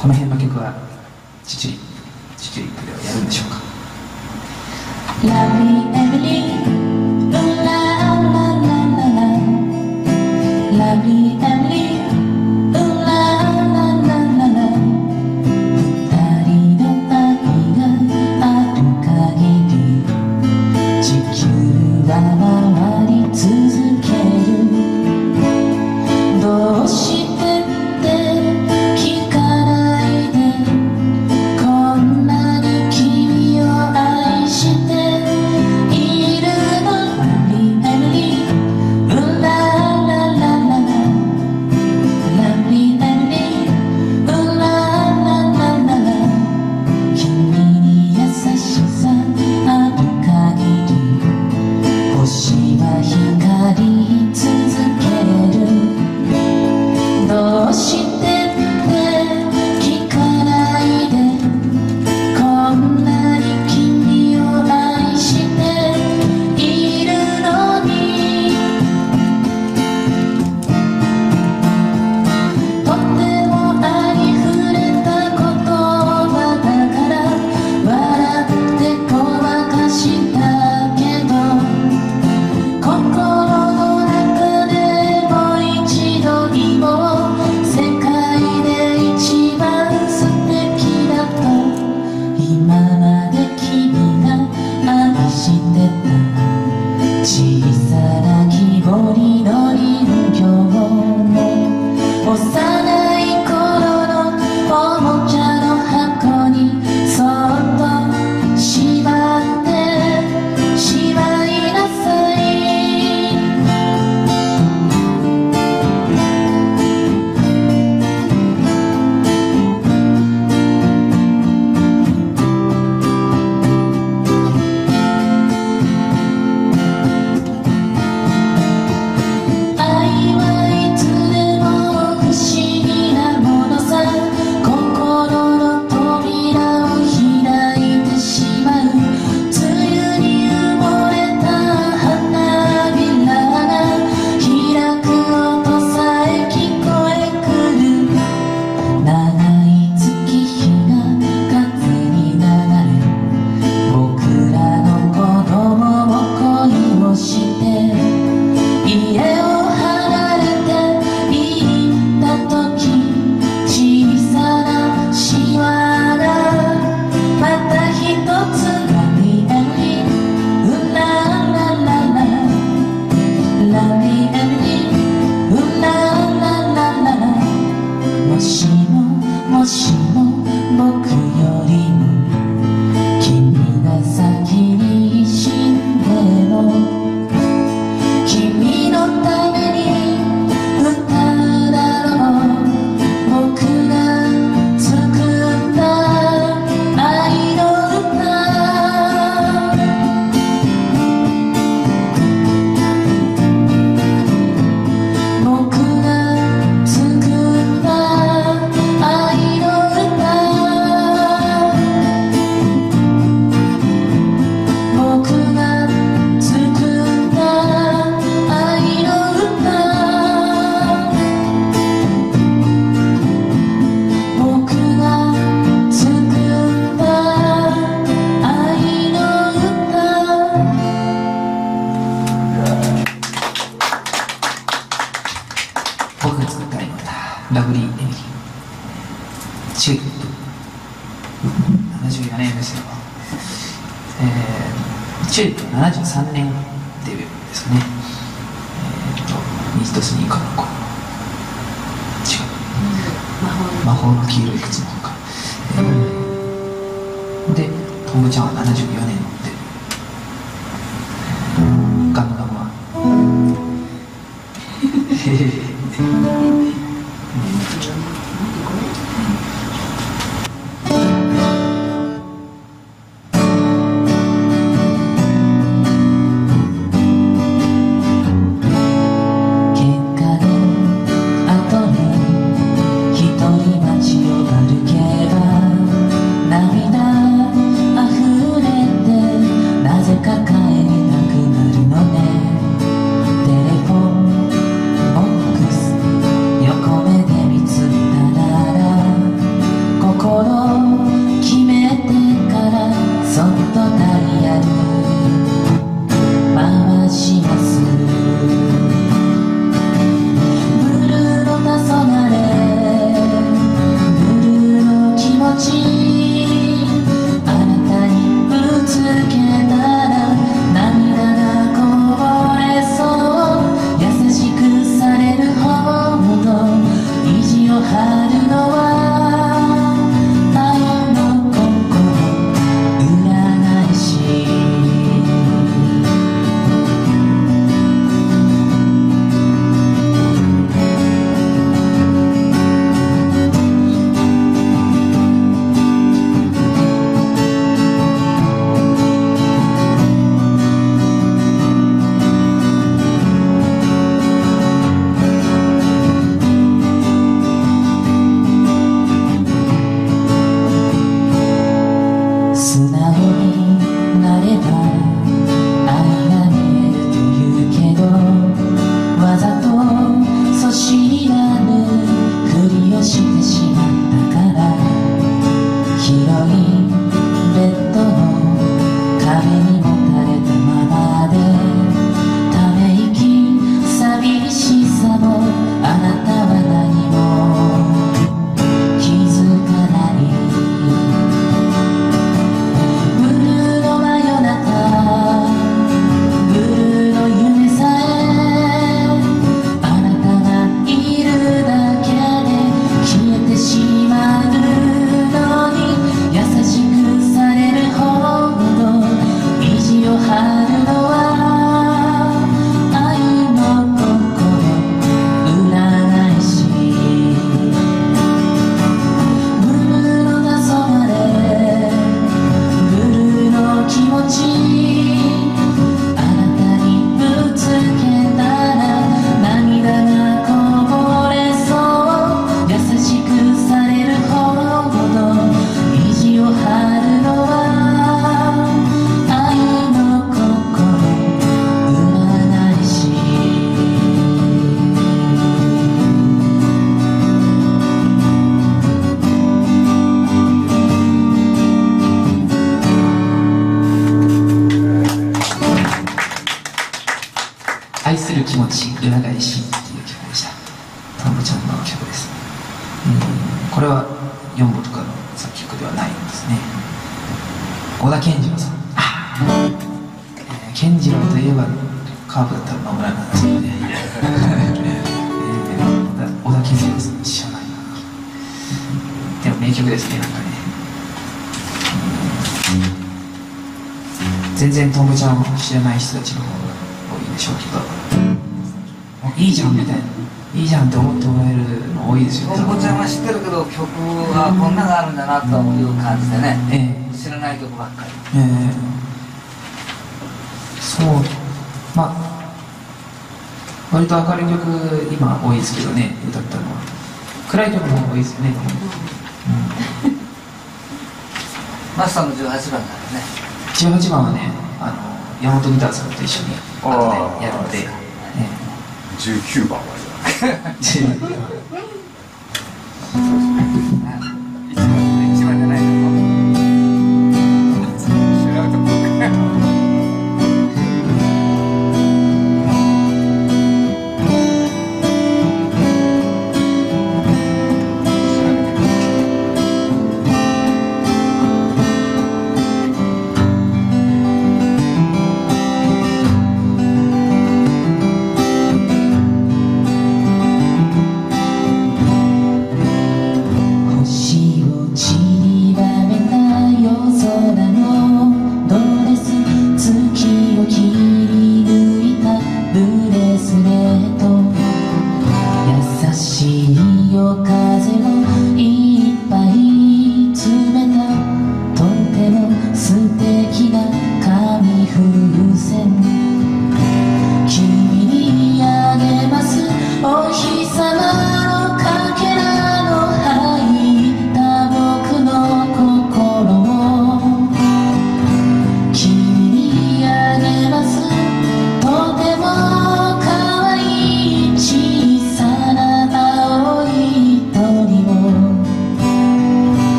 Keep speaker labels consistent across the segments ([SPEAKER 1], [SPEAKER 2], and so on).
[SPEAKER 1] この辺の曲はチチリチチリックではやるんでしょうか
[SPEAKER 2] してた
[SPEAKER 1] 七十74年ですよ、えー、一ル七十73年デビューですねえっ、ー、とミストスニーカーの子違う魔法の黄色い靴の子か、えー、でトムちゃんは74年デビューガンダムはへ
[SPEAKER 2] 愛する気
[SPEAKER 1] 持ち裏返しっていう曲でした。トンボちゃんの曲です、えーこれは4部とかの作曲ではないんですね。小田健次郎さん。あ、えー健次郎といえばカープだったら野村なんですけどね、えー小田健次郎さん知らないな。でも名曲ですねなんかね。全然トンボちゃんを知らない人たちの方が多いでしょうけど。いいじゃんみたいな。いいじゃんって思ってもらえるの多いですよ。
[SPEAKER 3] トンボちゃんは知ってるけど曲はこんなのがあるんだなという感じでね。
[SPEAKER 1] ええ。
[SPEAKER 3] 知らない曲ばっかり。
[SPEAKER 1] ええ。そう。まあ割と明るい曲今多いですけどね歌ったのは。暗い曲も多いですよね、
[SPEAKER 3] マスターの18番だよね。
[SPEAKER 1] うん、18番はねあの山本ギターさんと一緒に後でやるので、え
[SPEAKER 4] 19番はじゃ
[SPEAKER 1] え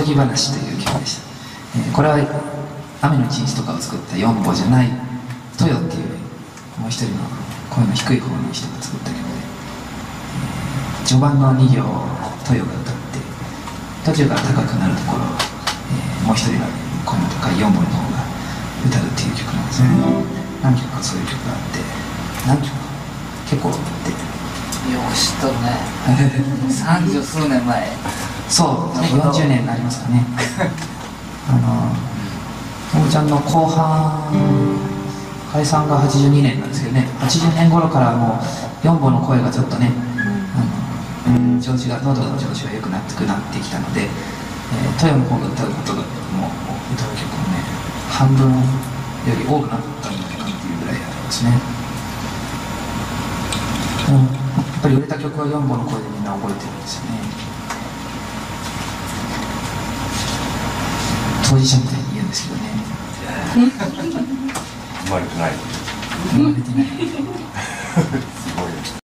[SPEAKER 1] おとぎ話という曲でした、えーこれは雨の一日とかを作った4歩じゃないトヨっていうもう一人の声の低い方の人が作った曲で、えー序盤の2行をトヨが歌って途中から高くなるところを、えーもう一人が声の高い4本の方が歌うっていう曲なんですね。何曲かそういう曲があって何曲か結構あって。
[SPEAKER 3] よく知っとるね。三十数年前
[SPEAKER 1] そう、ね、
[SPEAKER 3] なるほど
[SPEAKER 1] 40年になりますかね。あのともちゃんの後半解散が82年なんですけどね。80年頃からもう4本の声がちょっとねあの調子が喉の調子が良くなってくなってきたので、えー、トヨの方が歌うことがもう歌う曲もね半分より多くなったんじゃないかっていうぐらいありますね、うん、やっぱり売れた曲は4本の声でみんな覚えてるんですよね当事者みたいに言うんですけどね
[SPEAKER 4] 生まれてない。
[SPEAKER 1] 生まれてない。
[SPEAKER 4] すごいです